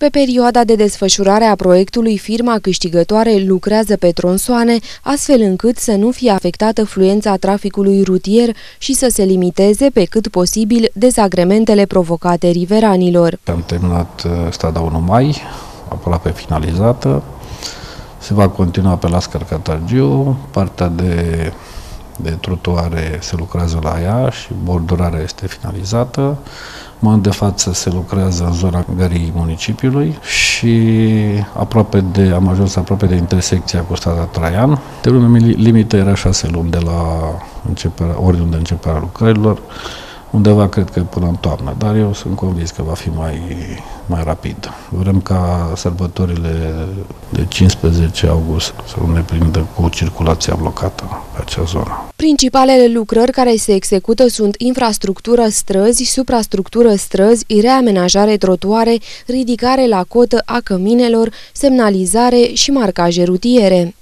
Pe perioada de desfășurare a proiectului, firma câștigătoare lucrează pe tronsoane, astfel încât să nu fie afectată fluența traficului rutier și să se limiteze pe cât posibil dezagrementele provocate riveranilor. Am terminat uh, strada 1 mai, aproape finalizată. Se va continua pe la Scărcatargiu, partea de, de trotuare se lucrează la ea și bordurarea este finalizată. În de față se lucrează în zona gării municipiului și aproape de, am ajuns aproape de intersecția cu strada Traian. Termenul limită era șase luni de la începerea, oriunde începerea lucrărilor undeva cred că până în toamnă, dar eu sunt convins că va fi mai, mai rapid. Vrem ca sărbătorile de 15 august să nu ne prindă cu circulația blocată pe acea zonă. Principalele lucrări care se execută sunt infrastructură străzi, suprastructură străzi, reamenajare trotuare, ridicare la cotă a căminelor, semnalizare și marcaje rutiere.